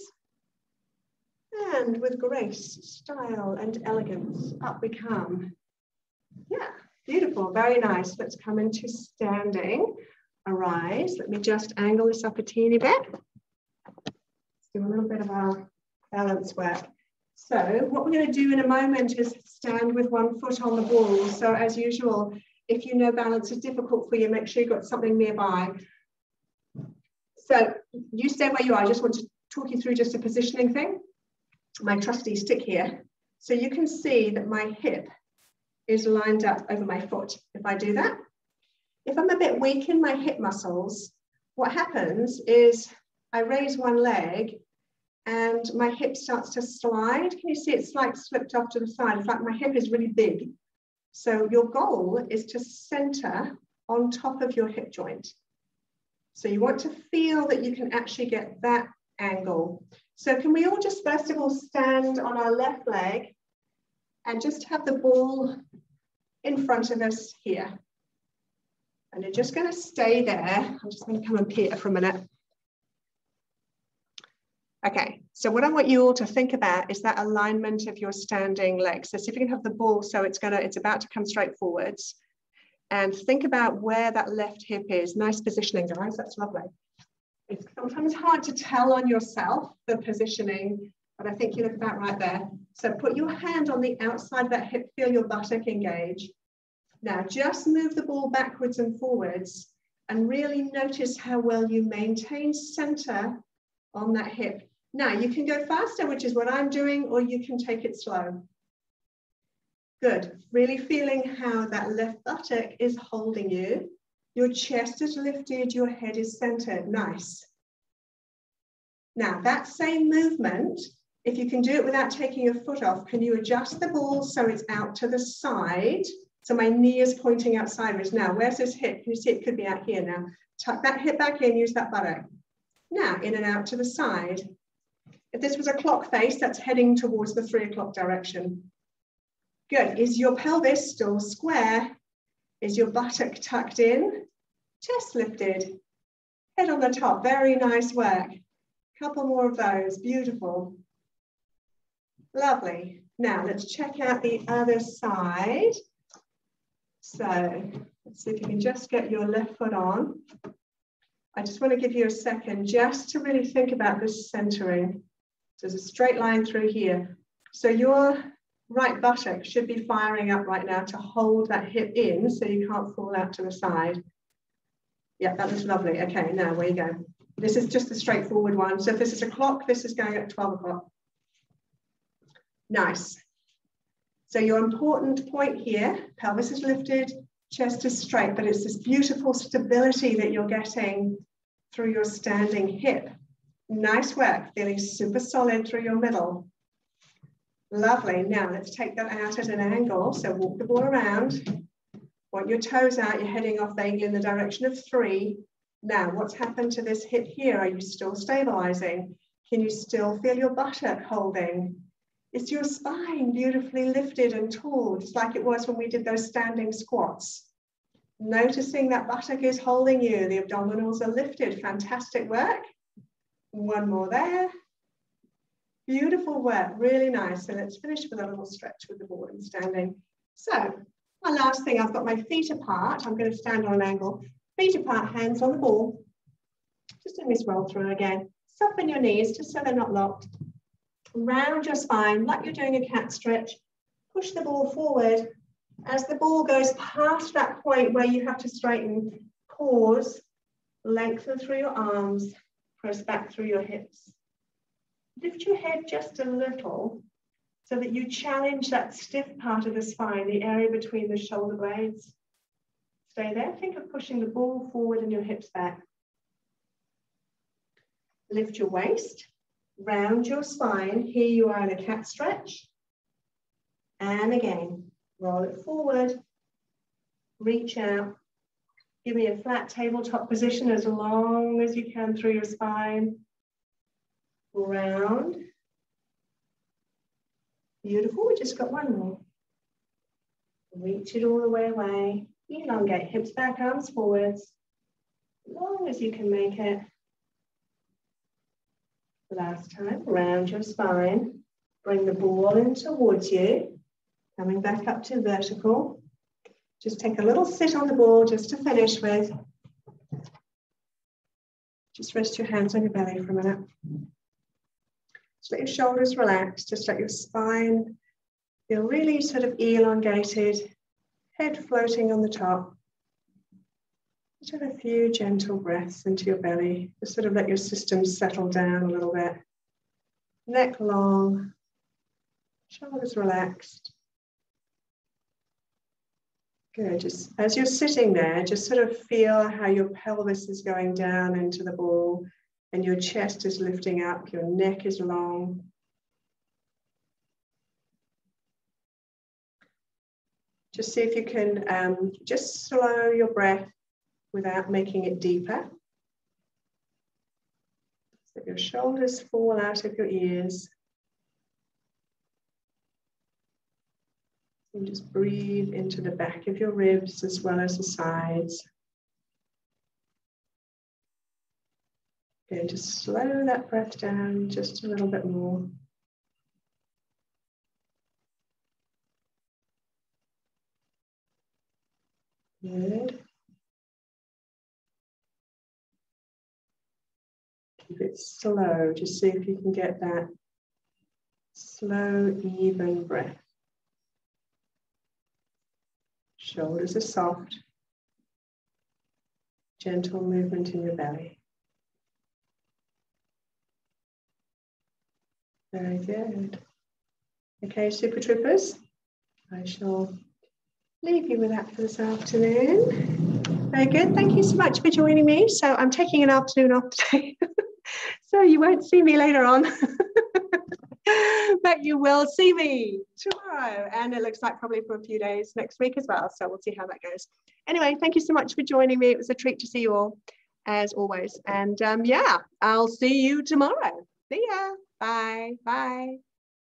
And with grace, style, and elegance, up we come. Yeah, beautiful, very nice. Let's come into standing. Arise. Let me just angle this up a teeny bit. Let's do a little bit of our balance work. So what we're going to do in a moment is stand with one foot on the ball. So as usual, if you know balance is difficult for you, make sure you've got something nearby. So you stay where you are. I just want to talk you through just a positioning thing. My trusty stick here. So you can see that my hip is lined up over my foot. If I do that, if I'm a bit weak in my hip muscles, what happens is I raise one leg and my hip starts to slide. Can you see it's like slipped off to the side? It's like my hip is really big. So your goal is to center on top of your hip joint. So you want to feel that you can actually get that angle. So can we all just first of all stand on our left leg and just have the ball in front of us here. And you're just going to stay there. I'm just going to come and peer for a minute. Okay, so what I want you all to think about is that alignment of your standing legs. So see if you can have the ball so it's gonna, it's about to come straight forwards. And think about where that left hip is. Nice positioning, guys, that's lovely. It's sometimes hard to tell on yourself, the positioning, but I think you look about right there. So put your hand on the outside of that hip, feel your buttock engage. Now just move the ball backwards and forwards and really notice how well you maintain center on that hip. Now you can go faster, which is what I'm doing, or you can take it slow. Good, really feeling how that left buttock is holding you. Your chest is lifted, your head is centered, nice. Now that same movement, if you can do it without taking your foot off, can you adjust the ball so it's out to the side? So my knee is pointing out sideways. Now, where's this hip? Can you see it could be out here now? Tuck that hip back in, use that buttock. Now, in and out to the side. If this was a clock face, that's heading towards the three o'clock direction. Good. Is your pelvis still square? Is your buttock tucked in? Chest lifted. Head on the top. Very nice work. Couple more of those. Beautiful. Lovely. Now let's check out the other side. So let's see if you can just get your left foot on. I just want to give you a second just to really think about this centering. So there's a straight line through here. So your right buttock should be firing up right now to hold that hip in so you can't fall out to the side. Yeah, that looks lovely. Okay, now where you go. This is just a straightforward one. So if this is a clock, this is going at 12 o'clock. Nice. So your important point here, pelvis is lifted, chest is straight, but it's this beautiful stability that you're getting through your standing hip. Nice work, feeling super solid through your middle. Lovely. Now let's take that out at an angle. So walk the ball around. Want your toes out, you're heading off vaguely in the direction of three. Now, what's happened to this hip here? Are you still stabilizing? Can you still feel your buttock holding? Is your spine beautifully lifted and tall, just like it was when we did those standing squats? Noticing that buttock is holding you, the abdominals are lifted. Fantastic work. One more there. Beautiful work, really nice. So let's finish with a little stretch with the board and standing. So my last thing, I've got my feet apart. I'm going to stand on an angle. Feet apart, hands on the ball. Just doing this roll through again. Soften your knees just so they're not locked. Round your spine like you're doing a cat stretch. Push the ball forward. As the ball goes past that point where you have to straighten, pause, lengthen through your arms, press back through your hips. Lift your head just a little so that you challenge that stiff part of the spine, the area between the shoulder blades. Stay there. Think of pushing the ball forward and your hips back. Lift your waist, round your spine. Here you are in a cat stretch. And again, roll it forward, reach out. Give me a flat tabletop position as long as you can through your spine. Round Beautiful, we just got one more. Reach it all the way away. Elongate, hips back, arms forwards. Long as you can make it. Last time, round your spine. Bring the ball in towards you. Coming back up to vertical. Just take a little sit on the ball just to finish with. Just rest your hands on your belly for a minute. Just let your shoulders relax, just let your spine feel really sort of elongated, head floating on the top. Just have a few gentle breaths into your belly. Just sort of let your system settle down a little bit. Neck long, shoulders relaxed. Good. Just as you're sitting there, just sort of feel how your pelvis is going down into the ball and your chest is lifting up, your neck is long. Just see if you can um, just slow your breath without making it deeper. So your shoulders fall out of your ears. And just breathe into the back of your ribs as well as the sides. Going to slow that breath down just a little bit more. Good. Keep it slow, just see if you can get that slow, even breath. Shoulders are soft. Gentle movement in your belly. Very good. Okay, Super Troopers, I shall leave you with that for this afternoon. Very good. Thank you so much for joining me. So I'm taking an afternoon off today, so you won't see me later on. but you will see me tomorrow. And it looks like probably for a few days next week as well. So we'll see how that goes. Anyway, thank you so much for joining me. It was a treat to see you all, as always. And um, yeah, I'll see you tomorrow. See ya. Bye. Bye.